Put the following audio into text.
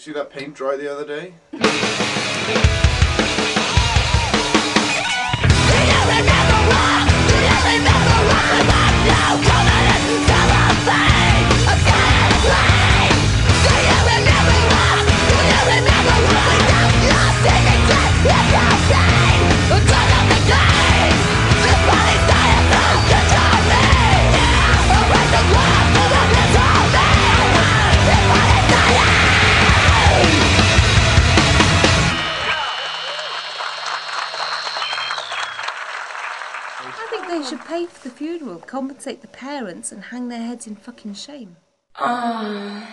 You see that paint dry the other day? I think they should pay for the funeral, compensate the parents, and hang their heads in fucking shame. Um.